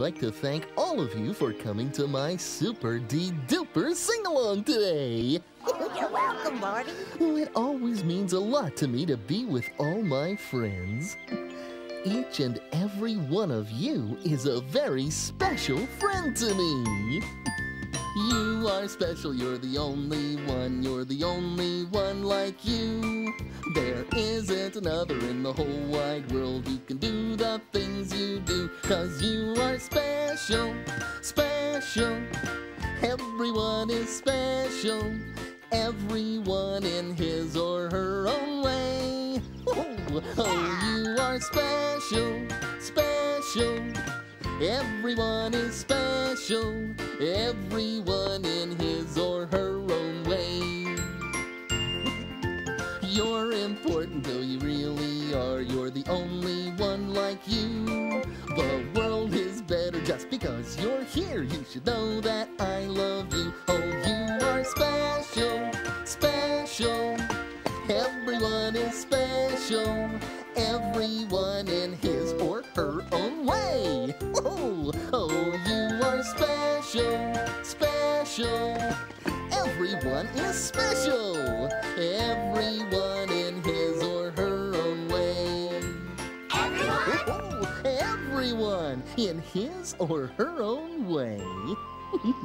I'd like to thank all of you for coming to my super D duper sing along today. You're welcome, Marty. Well, it always means a lot to me to be with all my friends. Each and every one of you is a very special friend to me. You are special, you're the only one, you're the only one like you. There isn't another in the whole wide world who can do the things you do, cause you are special, special. Everyone is special, everyone in his or her own way. Oh, oh you are special, special. Everyone is special, everyone in his or her own way. You're important, though you really are. You're the only one like you. The world is better just because you're here. You should know that I love you. Oh, you are special, special. Everyone is special, everyone in his or her special, special. Everyone is special, everyone in his or her own way. Everyone? Oh, everyone in his or her own way.